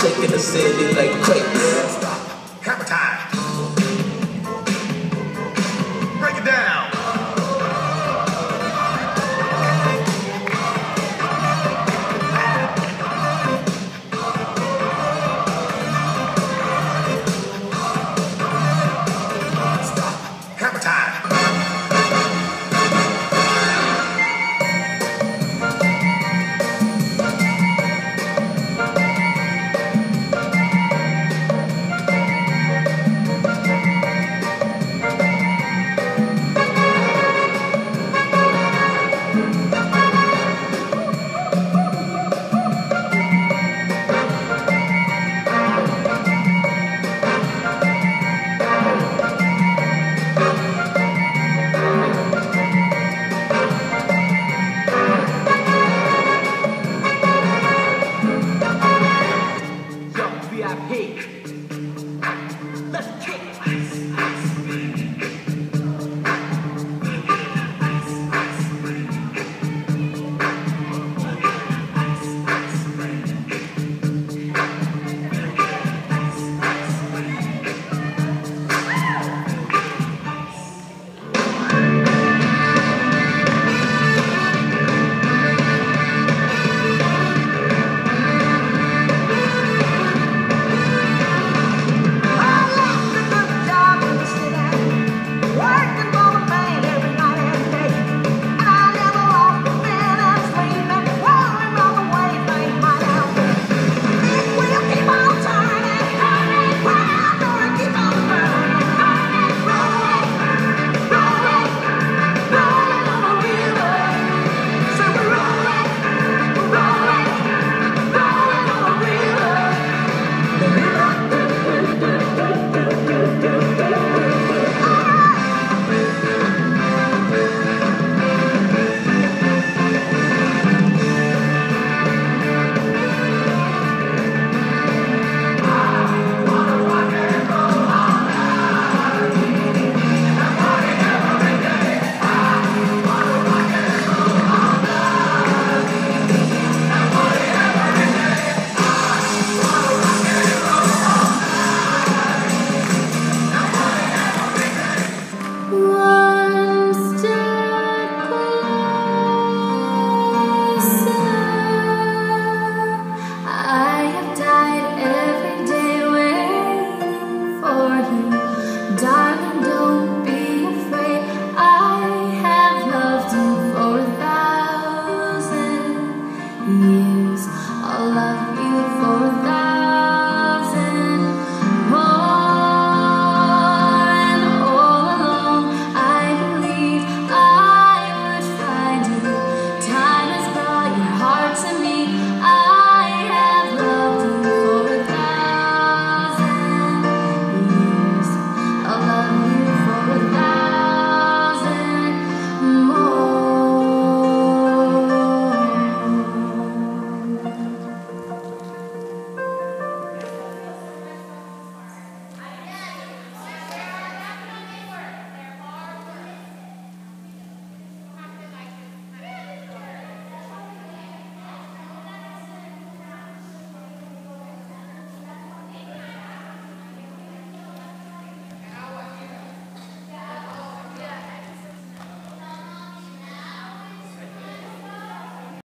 shaking the city like crazy. love.